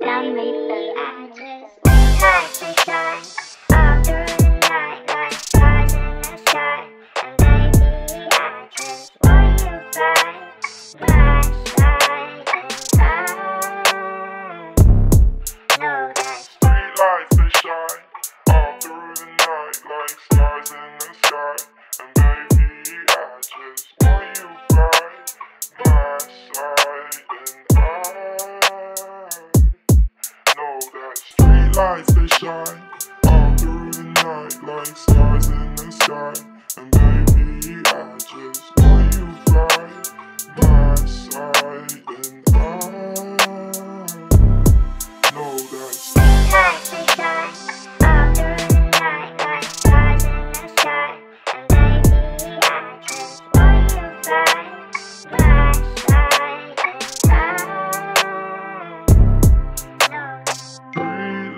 Down with the eyes, sweetheart, sweetheart. lights they shine. All through the night like stars in the sky.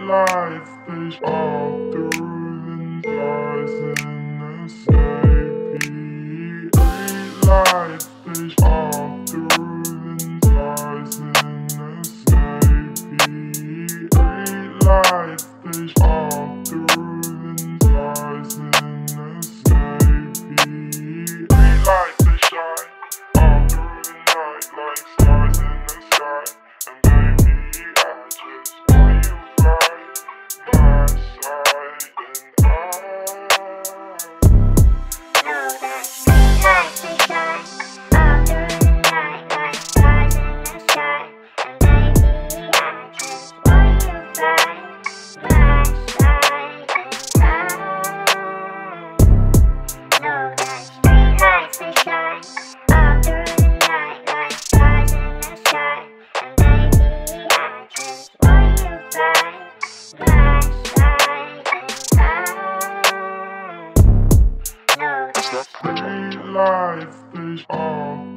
lights, they all through the lies in the sky. Life, they are.